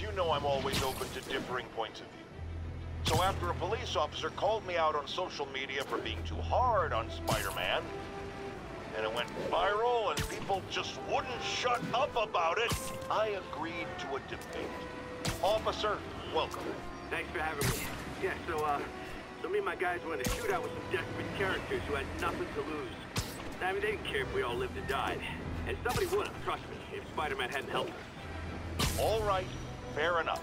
you know I'm always open to differing points of view. So after a police officer called me out on social media for being too hard on Spider-Man, and it went viral and people just wouldn't shut up about it, I agreed to a debate. Officer, welcome. Thanks for having me. Yeah, so, uh, so me and my guys went to shoot out with some desperate characters who had nothing to lose. I mean, they didn't care if we all lived or died. And somebody would have, trust me, if Spider-Man hadn't helped us. All right, fair enough.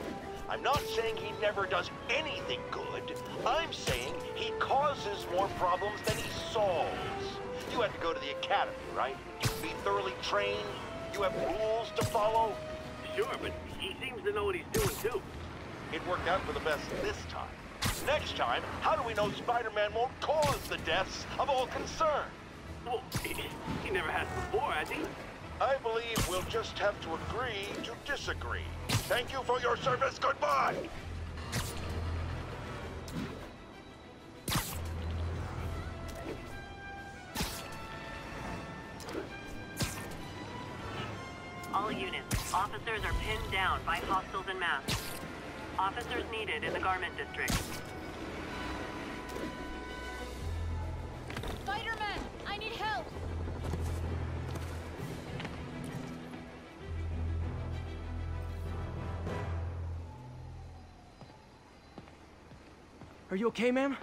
I'm not saying he never does anything good. I'm saying he causes more problems than he solves. You had to go to the academy, right? You be thoroughly trained. You have rules to follow. Sure, but he seems to know what he's doing, too. It worked out for the best this time. Next time, how do we know Spider-Man won't cause the deaths of all concerned? Well, he, he never has before, has he? I believe we'll just have to agree to disagree. Thank you for your service. Goodbye. All units, officers are pinned down by hostiles and masks. Officers needed in the garment district. Are you okay, ma'am?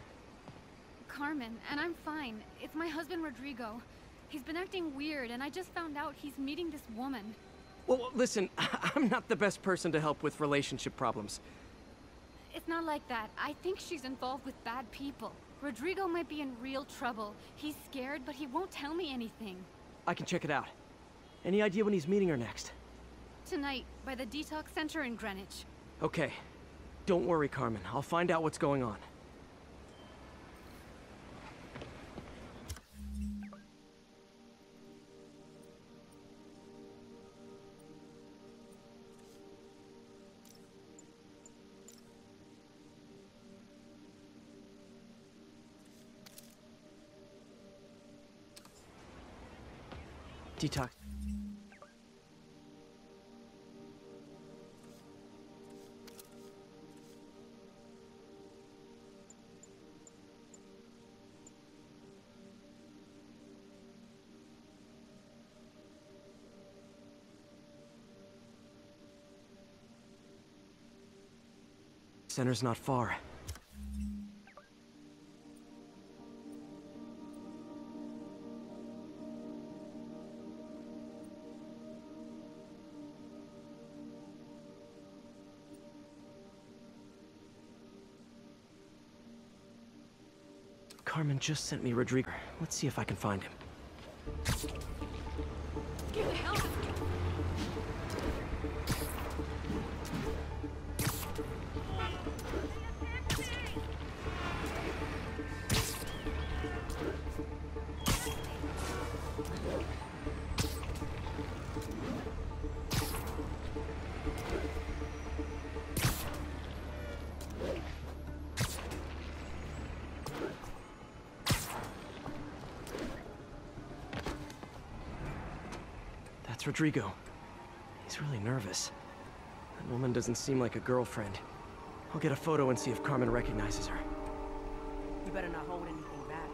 Carmen, and I'm fine. It's my husband Rodrigo. He's been acting weird, and I just found out he's meeting this woman. Well, listen, I'm not the best person to help with relationship problems. It's not like that. I think she's involved with bad people. Rodrigo might be in real trouble. He's scared, but he won't tell me anything. I can check it out. Any idea when he's meeting her next? Tonight, by the detox center in Greenwich. Okay. Don't worry, Carmen. I'll find out what's going on. Detox. Center's not far. Carmen just sent me Rodrigo. Let's see if I can find him. That's Rodrigo. He's really nervous. That woman doesn't seem like a girlfriend. I'll get a photo and see if Carmen recognizes her. You better not hold anything back.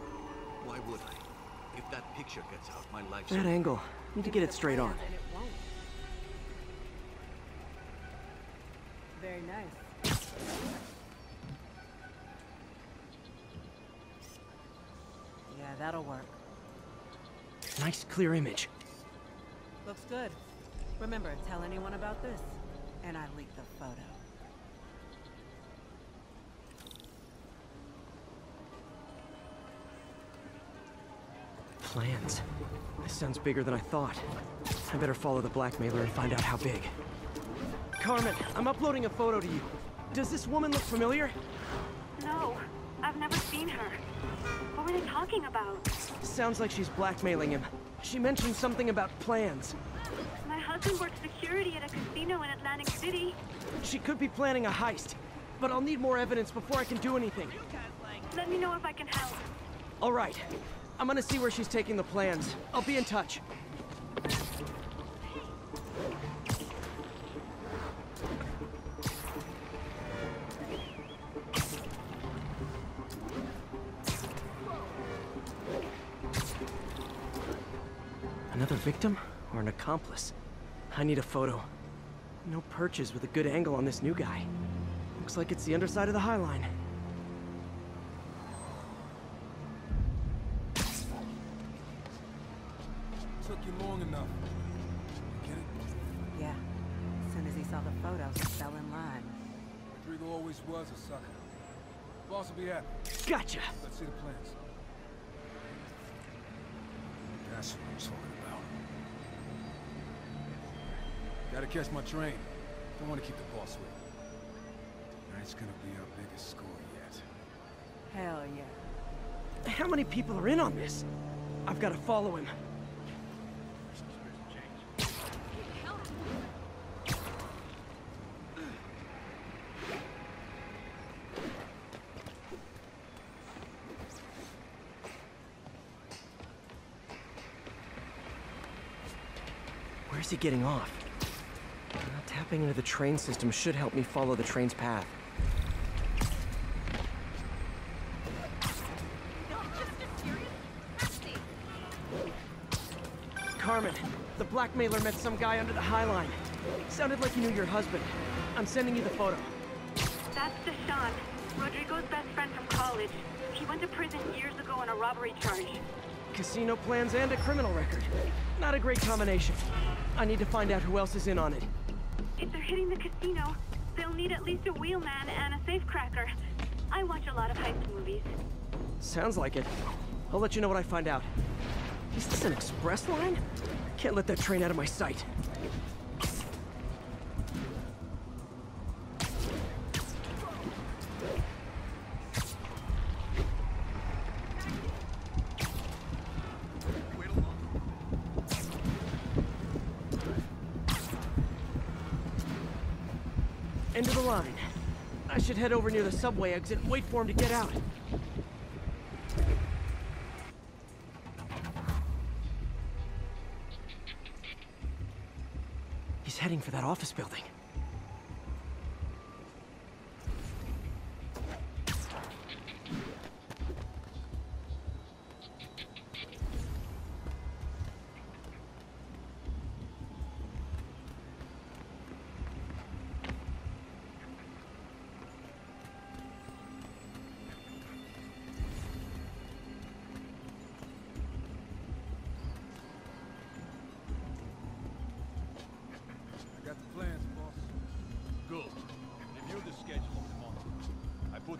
Why would I? If that picture gets out, my life's... That angle. Need to get it straight on. It won't. Very nice. Yeah, that'll work. Nice clear image. Looks good. Remember, tell anyone about this, and I leak the photo. Plans. This sounds bigger than I thought. I better follow the blackmailer and find out how big. Carmen, I'm uploading a photo to you. Does this woman look familiar? No, I've never seen her. What were they talking about? Sounds like she's blackmailing him. She mentioned something about plans. My husband works security at a casino in Atlantic City. She could be planning a heist, but I'll need more evidence before I can do anything. Let me know if I can help. All right. I'm gonna see where she's taking the plans. I'll be in touch. Another victim or an accomplice? I need a photo. No perches with a good angle on this new guy. Looks like it's the underside of the High Line. Took you long enough. You get it? Yeah. As soon as he saw the photos, he fell in line. Rodrigo always was a sucker. Boss will be happy. Gotcha! Let's see the plans. That's what I'm talking Gotta catch my train. Don't want to keep the boss waiting. Tonight's gonna be our biggest score yet. Hell yeah. How many people are in on this? I've got to follow him. Where's he getting off? Tapping into the train system should help me follow the train's path. Carmen, the blackmailer met some guy under the High Line. Sounded like he knew your husband. I'm sending you the photo. That's Deshaun, Rodrigo's best friend from college. He went to prison years ago on a robbery charge. Casino plans and a criminal record. Not a great combination. I need to find out who else is in on it. If they're hitting the casino, they'll need at least a wheelman and a safecracker. I watch a lot of heist movies. Sounds like it. I'll let you know what I find out. Is this an express line? Can't let that train out of my sight. End of the line. I should head over near the subway exit and wait for him to get out. He's heading for that office building.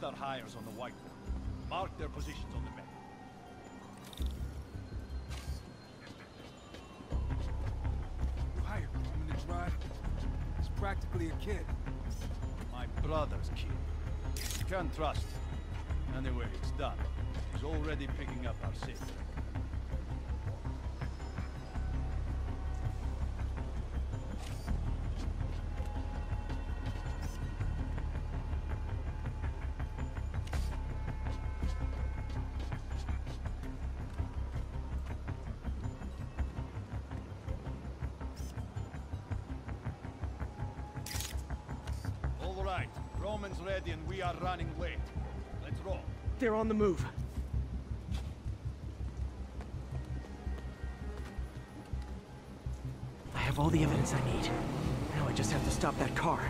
Our hires on the whiteboard. Mark their positions on the map. You hired Roman to drive? He's practically a kid. My brother's kid. You can't trust him. Anyway, it's done. He's already picking up our sick. Right. Roman's ready and we are running late. Let's roll. They're on the move. I have all the evidence I need. Now I just have to stop that car.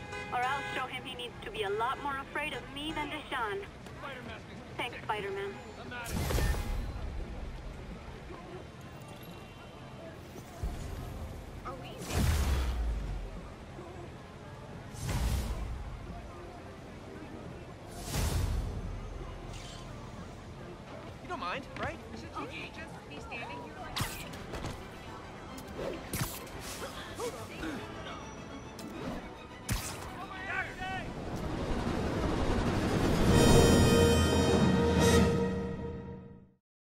Or I'll show him he needs to be a lot more afraid of me than Deshawn. Thanks, Spider-Man. You don't mind, right?